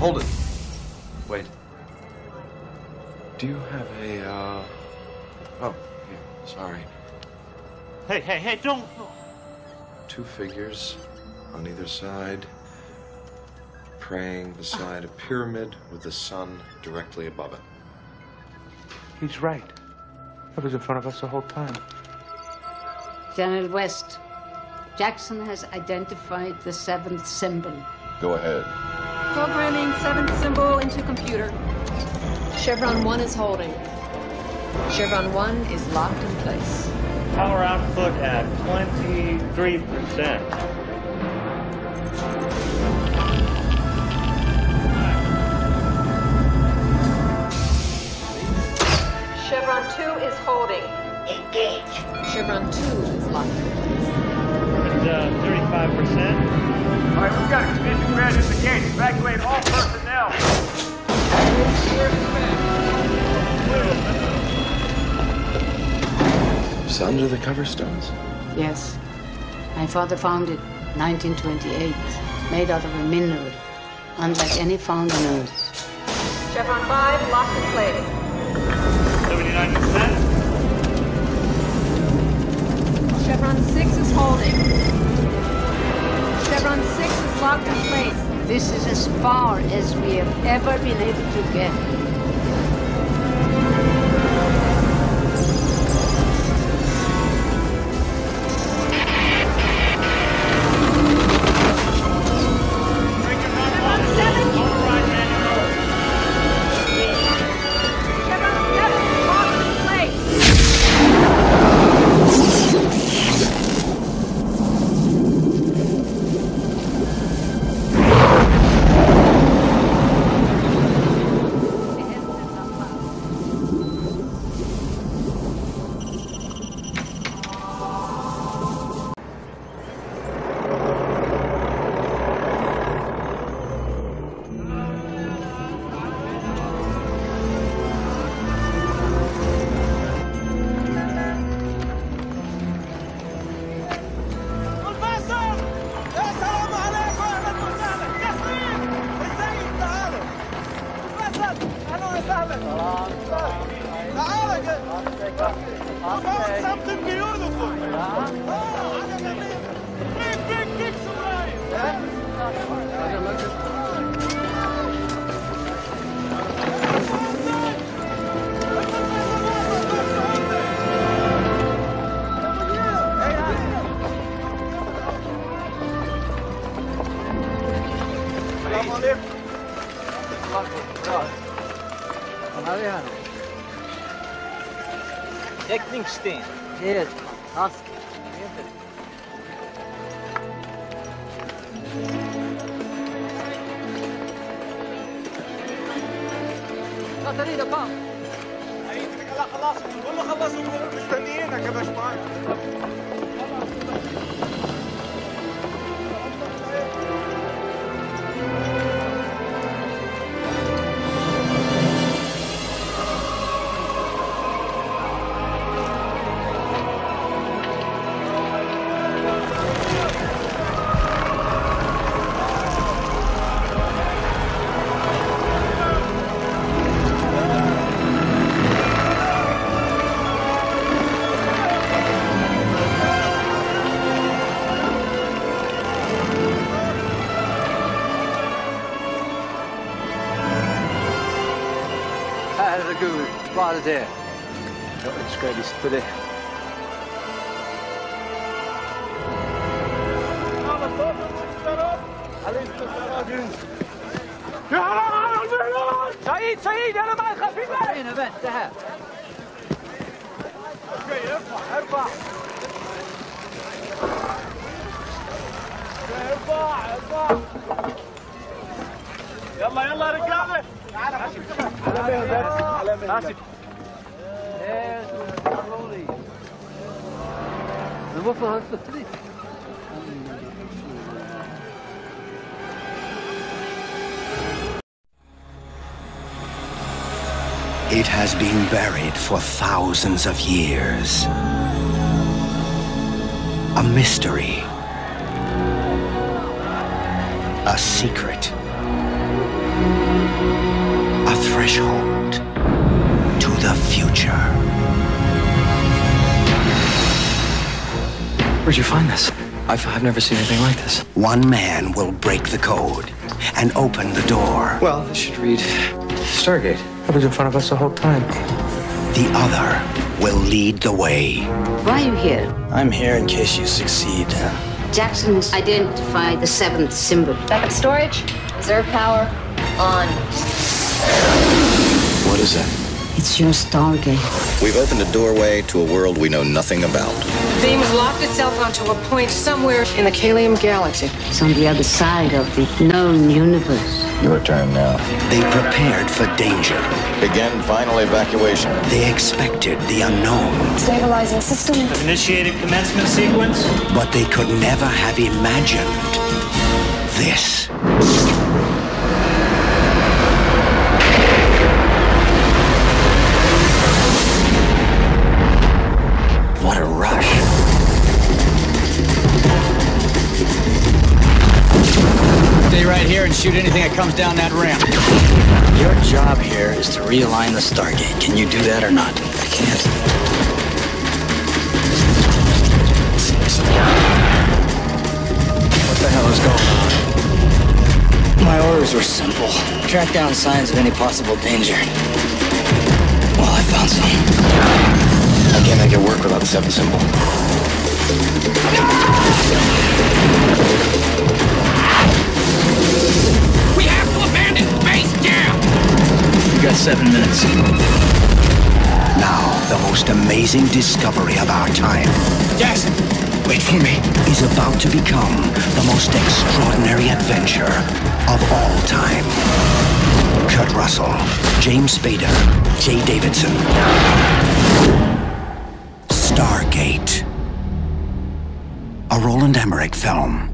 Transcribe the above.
hold it. Wait. Do you have a, uh... Oh, here, sorry. Hey, hey, hey, don't. Two figures on either side, praying beside a pyramid with the sun directly above it. He's right. It was in front of us the whole time. General West, Jackson has identified the seventh symbol. Go ahead. Programming seventh symbol into computer. Chevron 1 is holding. Chevron 1 is locked in place. Power output at 23%. Chevron 2 is holding. Engage. Chevron 2 is locked All right, we've got extended red in the gate. Evacuate all personnel. It's under the cover stones. Yes. My father found it 1928, made out of a mineral, unlike any found on Earth. Chevron 5 locked in place. 79%. Chevron 6 is holding. Chevron 6 is locked place. This is as far as we have ever been able to get. Ama saptım biliyordum bu. Aa, adam big, big, big surprise. Yeah. Recklinstein. Yes, ask. تريد بام خلاص كله خلصوا مستنيينك يا باشمهندس Herregud, bare det. Jeg ønsker jeg visste det. سعيد سعيد انا معي خفيفه Fine, vent, det her. اوكي ارفع ارفع ارفع ارفع يلا يلا يا رجاله على مهلك على مهلك Helt utrolig. Men hvorfor har han flyttet dit? It has been buried for thousands of years. A mystery. A secret. A threshold to the future. Where'd you find this? I've, I've never seen anything like this. One man will break the code and open the door. Well, this should read Stargate. That was in front of us the whole time. The other will lead the way. Why are you here? I'm here in case you succeed. Jackson's identified the seventh symbol. Backup storage, reserve power, on. What is that? It's your Stargate. We've opened a doorway to a world we know nothing about. The beam has locked itself onto a point somewhere in the Kalium galaxy. It's on the other side of the known universe. Your turn now. They prepared for danger. Begin final evacuation. They expected the unknown, Stabilizing system. Initiated commencement sequence. but they could never have imagined this. Right here and shoot anything that comes down that ramp. Your job here is to realign the Stargate. Can you do that or not? I can't. What the hell is going on? My orders were simple. Track down signs of any possible danger. Well, I found some. I can't make it work without the seven symbol. We seven minutes. Now, the most amazing discovery of our time Jackson, wait for me. is about to become the most extraordinary adventure of all time. Kurt Russell, James Spader, Jaye Davidson. Stargate. A Roland Emmerich film.